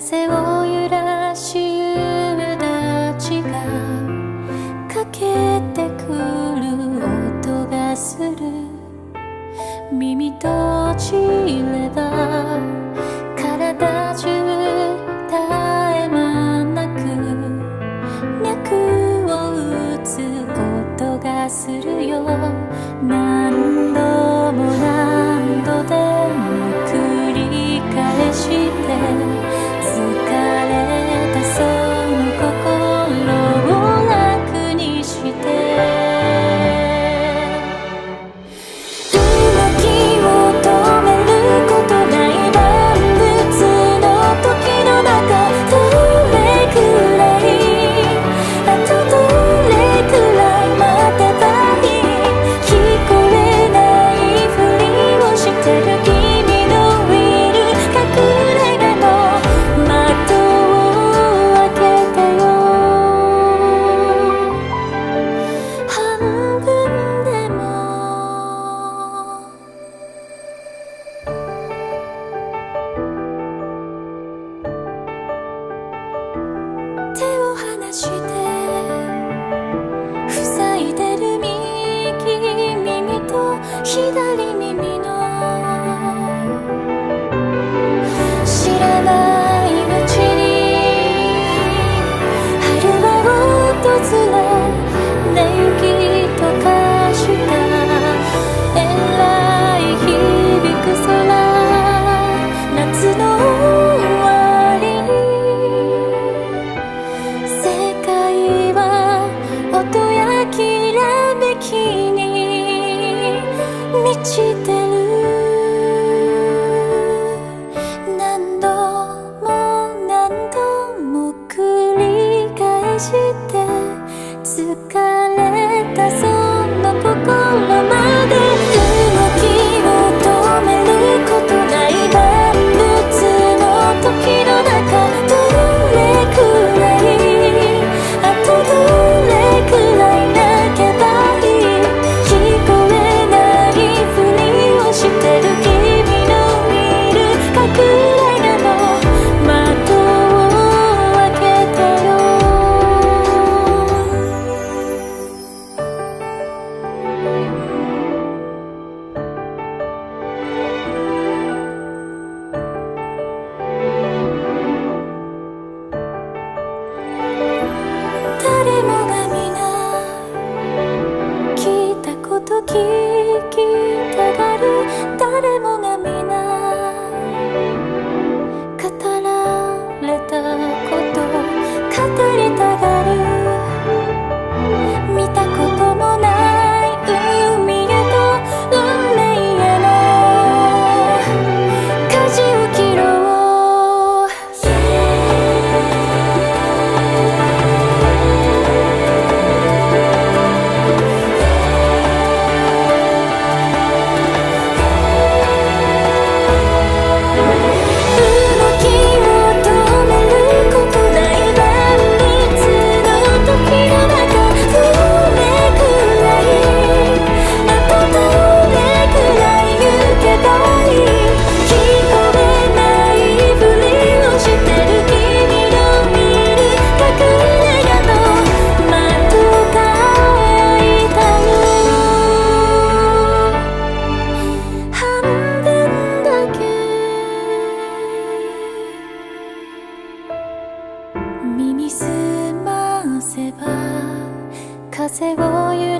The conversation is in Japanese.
風を揺らし夢立ちがかけてくる音がする。耳閉じれば体中絶え間なく。脈を打つ音がするよ。何度も何度で塞いでる右耳と左耳何度も何度も繰り返して你。風を